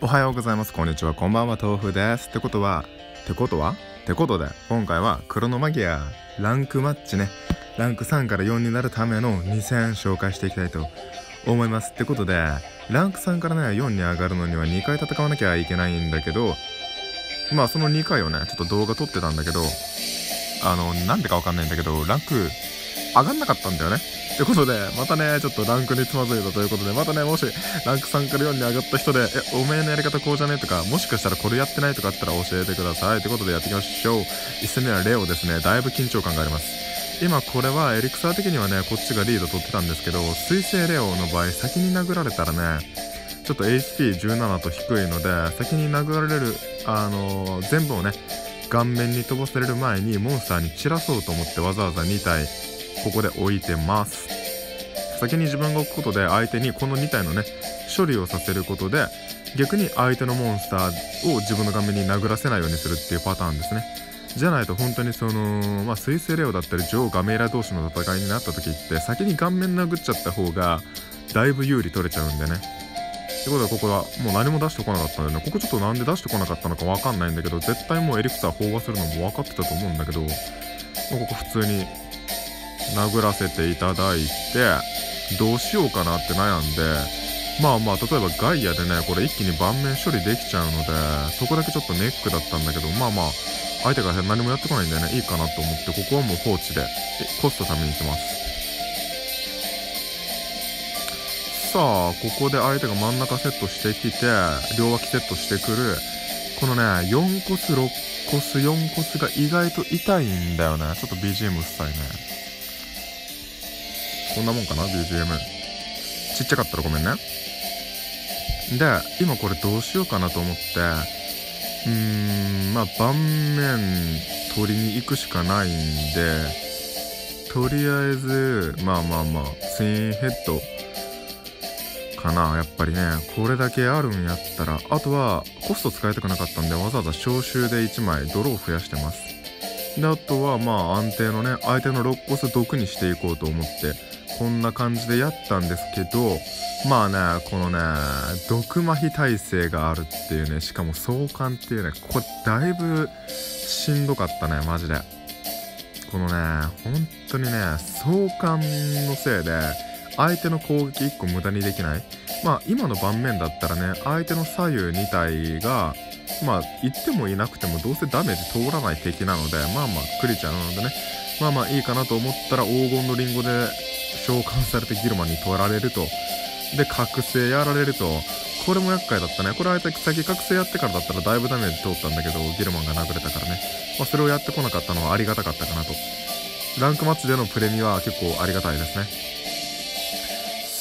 おはようございます。こんにちは。こんばんは。豆腐です。ってことはってことはってことで今回はクロノマギアランクマッチね。ランク3から4になるための2戦紹介していきたいと思います。ってことでランク3からね4に上がるのには2回戦わなきゃいけないんだけどまあその2回をねちょっと動画撮ってたんだけどあのなんでかわかんないんだけどランク上がんなかったんだよねということで、またね、ちょっとランクにつまずいたということで、またね、もし、ランク3から4に上がった人で、え、おめえのやり方こうじゃねえとか、もしかしたらこれやってないとかあったら教えてください。ということでやっていきましょう。1戦目はレオですね。だいぶ緊張感があります。今これはエリクサー的にはね、こっちがリード取ってたんですけど、水星レオの場合、先に殴られたらね、ちょっと HP17 と低いので、先に殴られる、あのー、全部をね、顔面に飛ばされる前にモンスターに散らそうと思ってわざわざ2体ここで置いてます。先に自分が置くことで相手にこの2体のね処理をさせることで逆に相手のモンスターを自分の顔面に殴らせないようにするっていうパターンですね。じゃないと本当にそのまあ水星レオだったり女王ガメーラ同士の戦いになった時って先に顔面殴っちゃった方がだいぶ有利取れちゃうんでね。ってことはここはもう何も出してこなかったんでね。ここちょっとなんで出してこなかったのかわかんないんだけど絶対もうエリクサー飽和するのも分かってたと思うんだけどもうここ普通に殴らせていただいてどうしようかなって悩んでまあまあ例えばガイアでねこれ一気に盤面処理できちゃうのでそこだけちょっとネックだったんだけどまあまあ相手が何もやってこないんでねいいかなと思ってここはもう放置でコストために行きます。さあここで相手が真ん中セットしてきて両脇セットしてくる。このね4コス6コス4コスが意外と痛いんだよね。ちょっと BGM うっさいね。こんなもんかな？BGM ちっちゃかったらごめんね。で今これどうしようかなと思ってうーんまあ盤面取りに行くしかないんでとりあえずまあまあまあツインヘッドかなやっぱりね。これだけあるんやったら。あとはコスト使いたくなかったんでわざわざ招集で1枚泥を増やしてます。であとはまあ安定のね相手の6コス毒にしていこうと思ってこんな感じでやったんですけどまあねこのね毒麻痺耐性があるっていうねしかも相関っていうねこれだいぶしんどかったねマジで。このね本当にね相関のせいで相手の攻撃1個無駄にできない。まあ今の盤面だったらね相手の左右2体がまあ言ってもいなくてもどうせダメージ通らない敵なのでまあまあクリちゃんなのでねまあまあいいかなと思ったら黄金のリンゴで召喚されてギルマンに取られると。で覚醒やられると。これも厄介だったね。これあえて先覚醒やってからだったらだいぶダメージ通ったんだけどギルマンが殴れたからね、まあ、それをやってこなかったのはありがたかったかなと。ランクマッチでのプレミは結構ありがたいですね。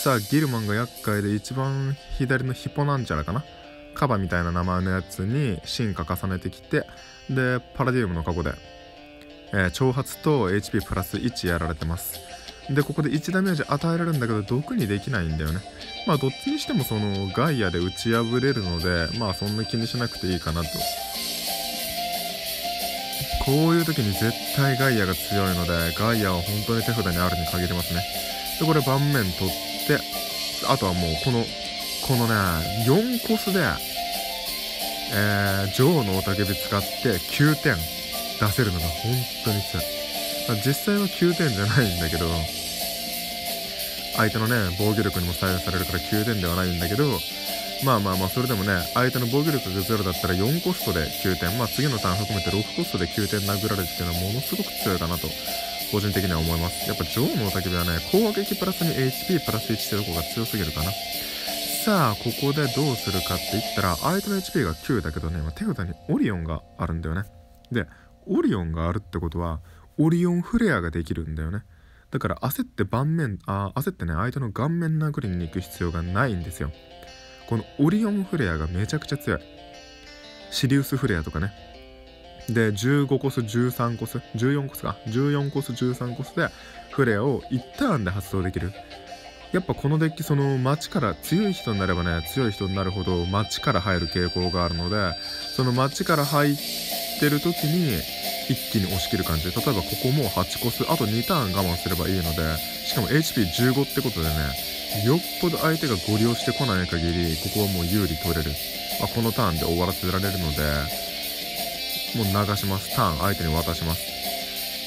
さあギルマンが厄介で一番左のヒポなんちゃらかな。カバみたいな名前のやつに進化重ねてきてでパラディウムの過去で、えー、挑発と HP プラス1やられてます。でここで1ダメージ与えられるんだけど毒にできないんだよね。まあどっちにしてもそのガイアで打ち破れるのでまあそんな気にしなくていいかなと。こういう時に絶対ガイアが強いのでガイアは本当に手札にあるに限りますね。でこれ盤面取ってあとはもうこのこのね4コスでえー、女王の雄たけび使って9点。出せるのが本当に強い。実際は9点じゃないんだけど相手のね防御力にも左右されるから9点ではないんだけどまあまあまあそれでもね相手の防御力が0だったら4コストで9点まあ次のターン含めて6コストで9点殴られるっていうのはものすごく強いかなと個人的には思います。やっぱ女王の焚き火はね攻撃プラスに HP プラス1ってとこが強すぎるかな。さあここでどうするかって言ったら相手の HP が9だけどねま手札にオリオンがあるんだよね。でオリオンがあるってことはオリオンフレアができるんだよね。だから焦って盤面あ焦ってね相手の顔面殴りに行く必要がないんですよ。このオリオンフレアがめちゃくちゃ強い。シリウスフレアとかね。で15コス13コス14コスか。14コス13コスでフレアを1ターンで発動できる。やっぱこのデッキその街から強い人になればね強い人になるほど街から入る傾向があるのでその街から入ってる時に一気に押し切る感じで例えばここも8コスあと2ターン我慢すればいいのでしかも HP15 ってことでねよっぽど相手がご利用してこない限りここはもう有利取れる、まあ、このターンで終わらせられるのでもう流します。ターン相手に渡します。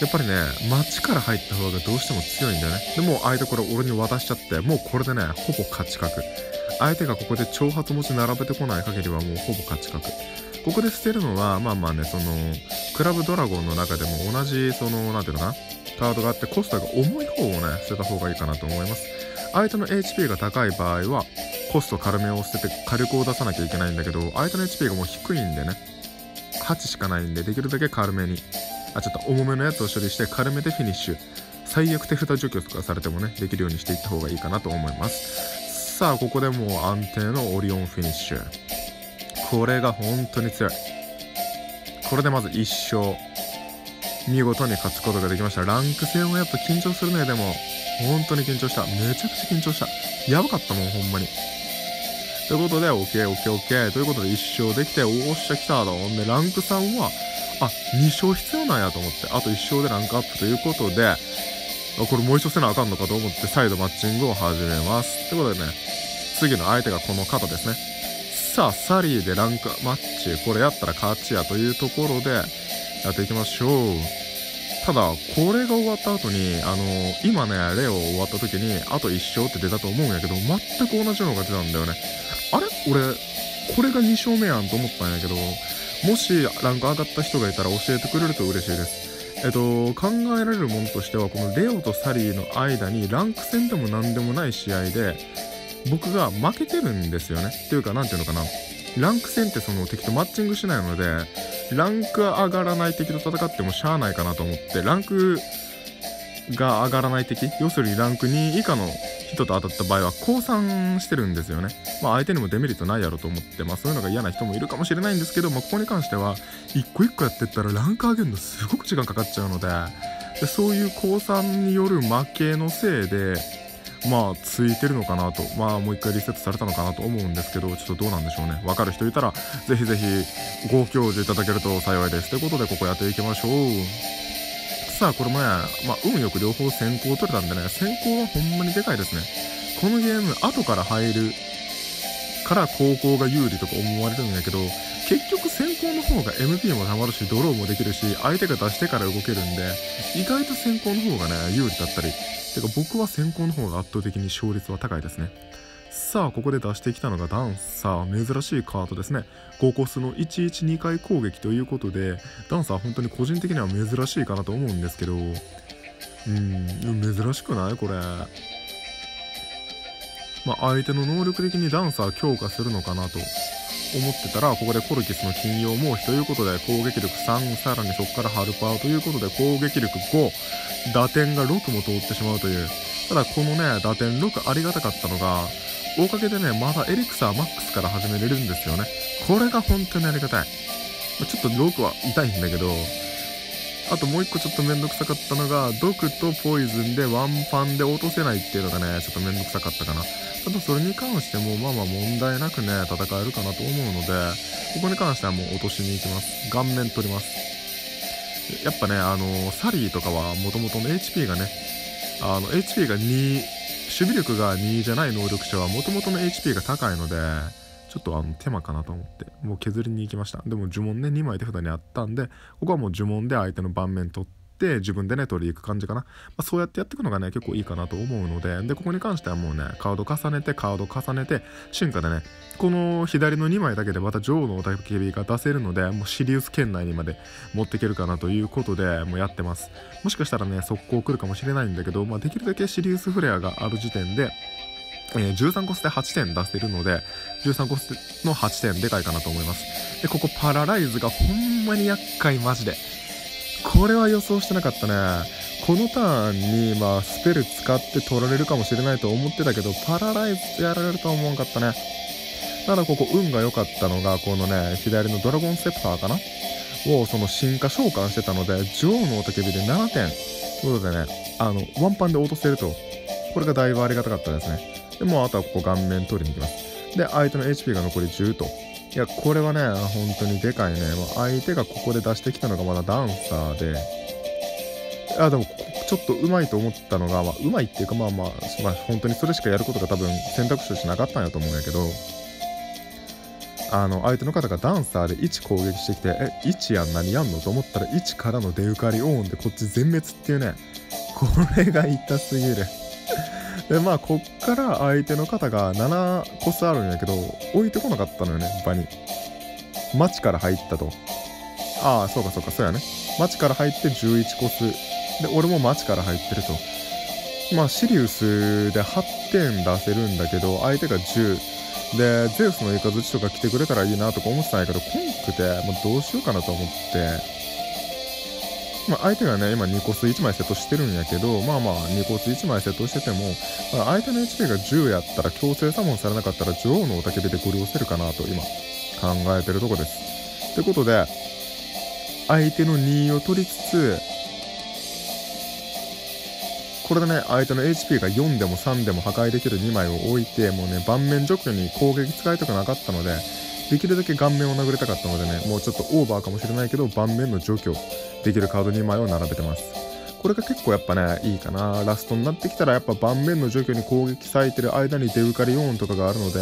やっぱりね街から入った方がどうしても強いんだよね。でも相手これ俺に渡しちゃってもうこれでねほぼ勝ち確相手がここで挑発持ち並べてこない限りはもうほぼ勝ち確ここで捨てるのはまあまあねそのクラブドラゴンの中でも同じその何ていうのかな？カードがあってコストが重い方をね捨てた方がいいかなと思います。相手の HP が高い場合はコスト軽めを捨てて火力を出さなきゃいけないんだけど相手の HP がもう低いんでね8しかないんでできるだけ軽めに。あちょっと重めのやつを処理して軽めでフィニッシュ。最悪手札除去とかされてもねできるようにしていった方がいいかなと思います。さあここでもう安定のオリオンフィニッシュ。これが本当に強い。これでまず1勝見事に勝つことができました。ランク戦はやっぱ緊張するね。でも本当に緊張した。めちゃくちゃ緊張した。やばかったもんほんまに。ということで OKOKOK ということで1勝できておっしゃ来たと。ほんでランク3はあ2勝必要なんやと思ってあと1勝でランクアップということでこれもう1勝せなあかんのかと思って再度マッチングを始めます。ということでね次の相手がこの方ですね。さあサリーでランクマッチこれやったら勝ちやというところでやっていきましょう。ただこれが終わった後にあの今ねレオ終わった時にあと1勝って出たと思うんやけど全く同じのが出たんだよね。あれ？俺これが2勝目やんと思ったんやけどもしランク上がった人がいたら教えてくれると嬉しいです。えっと、考えられるものとしてはこのレオとサリーの間にランク戦でも何でもない試合で僕が負けてるんですよね。っていうか何ていうのかな。ランク戦ってその敵とマッチングしないのでランク上がらない敵と戦ってもしゃあないかなと思ってランクが上がらない敵要するにランク2以下の人と当たった場合は降参してるんですよね。まあ相手にもデメリットないやろと思って、まあそういうのが嫌な人もいるかもしれないんですけど、まあここに関しては一個一個やってったらランク上げるのすごく時間かかっちゃうので、でそういう降参による負けのせいで、まあついてるのかなとまあもう一回リセットされたのかなと思うんですけどちょっとどうなんでしょうね。分かる人いたらぜひぜひご教授いただけると幸いです。ということでここやっていきましょう。さこれもね、まあ、運よく両方先行取れたんでね先行はほんまにでかいですね。このゲーム後から入るから高校が有利とか思われるんやけど結局先行の方が MP もたまるしドローもできるし相手が出してから動けるんで意外と先行の方がね有利だったり。てか僕は先行の方が圧倒的に勝率は高いですね。さあここで出してきたのがダンサー。珍しいカードですね。5コスの112回攻撃ということでダンサー本当に個人的には珍しいかなと思うんですけど。うん珍しくないこれ。まあ、相手の能力的にダンサー強化するのかなと思ってたらここでコルキスの金曜もということで攻撃力3さらにそこからハルパーということで攻撃力5打点が6も通ってしまうという。ただこのね打点6ありがたかったのがおかげでねまだエリクサーマックスから始めれるんですよね。これが本当にありがたい。ちょっと6は痛いんだけどあともう一個ちょっとめんどくさかったのが毒とポイズンでワンパンで落とせないっていうのがねちょっとめんどくさかったかな。ただそれに関してもまあまあ問題なくね戦えるかなと思うのでここに関してはもう落としに行きます。顔面取ります。やっぱねあのサリーとかはもともとの HP がねあの HP が2守備力が2じゃない能力者はもともとの HP が高いのでちょっとあの手間かなと思ってもう削りに行きました。でも呪文ね2枚手札にあったんでここはもう呪文で相手の盤面取って自分でね取り行く感じかな、まあ、そうやってやっていくのがね結構いいかなと思うのででここに関してはもうねカード重ねてカード重ねて進化でねこの左の2枚だけでまた女王の雄たけびが出せるのでもうシリウス圏内にまで持っていけるかなということでもうやってます。もしかしたらね速攻来るかもしれないんだけど、まあ、できるだけシリウスフレアがある時点でえー、13コスで8点出せるので13コスの8点でかいかなと思います。でここパラライズがほんまに厄介マジで。これは予想してなかったね。このターンにまあスペル使って取られるかもしれないと思ってたけどパラライズやられるとは思わんかったね。ただここ運が良かったのがこのね左のドラゴンセプターかな？をその進化召喚してたので女王の雄たけびで7点。ということでねあのワンパンで落とせると。これがだいぶありがたかったですね。でもうあとはここ顔面取りに行きます。で相手の HP が残り10と。いやこれはね本当にでかいね。相手がここで出してきたのがまだダンサーで。いやでもちょっとうまいと思ったのが、まあ、うまいっていうかまあまあ、まあ、本当にそれしかやることが多分選択肢としてなかったんやと思うんやけど。あの相手の方がダンサーで1攻撃してきてえ1やん何やんのと思ったら1からの出受かりオーンでこっち全滅っていうね。これが痛すぎる。でまあこっから相手の方が7コスあるんやけど置いてこなかったのよね場に。町から入ったと。ああそうかそうかそうやね。町から入って11コスで俺も町から入ってると。まあシリウスで8点出せるんだけど相手が10でゼウスの雷とか来てくれたらいいなとか思ってたんやけどコンクで、まあ、どうしようかなと思って。まあ、相手がね今2コス1枚セットしてるんやけどまあまあ2コス1枚セットしてても、まあ、相手の HP が10やったら強制サモンされなかったら女王の雄たけびでご利用せるかなと今考えてるとこです。ってことで相手の2を取りつつこれでね相手の HP が4でも3でも破壊できる2枚を置いてもうね盤面除去に攻撃使いたくなかったのでできるだけ顔面を殴りたかったのでねもうちょっとオーバーかもしれないけど盤面の除去できるカード2枚を並べてます。これが結構やっぱねいいかな。ラストになってきたらやっぱ盤面の除去に攻撃咲いてる間に出受かりオーンとかがあるので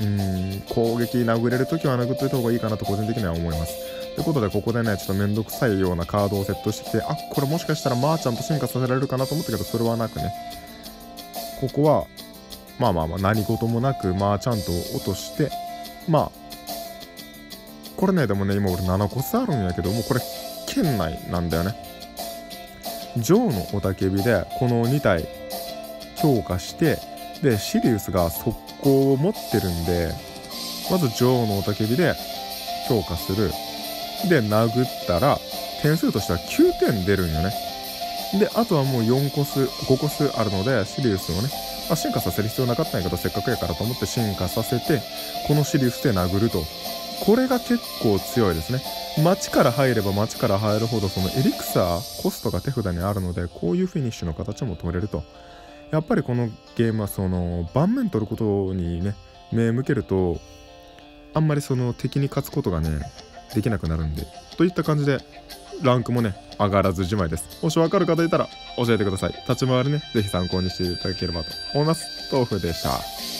うん攻撃殴れるときは殴っといた方がいいかなと個人的には思います。ということでここでねちょっとめんどくさいようなカードをセットしてきてあこれもしかしたらまーちゃんと進化させられるかなと思ったけどそれはなくね。ここはまあまあまあ何事もなくまーちゃんと落としてまあこれねでもね今俺7個差あるんやけどもうこれ県内なんだよね。ジョーの雄たけびでこの2体強化してでシリウスが速攻を持ってるんでまずジョーの雄たけびで強化する。で殴ったら点数としては9点出るんよね。であとはもう4コス5コスあるのでシリウスをねあ、進化させる必要なかったんやけどせっかくやからと思って進化させてこのシリウスで殴ると。これが結構強いですね。街から入れば街から入るほどそのエリクサーコストが手札にあるのでこういうフィニッシュの形も取れると。やっぱりこのゲームはその盤面取ることにね目向けるとあんまりその敵に勝つことがねできなくなるんで。といった感じでランクもね上がらずじまいです。もしわかる方いたら教えてください。立ち回りね、ぜひ参考にしていただければと思います。豆腐でした。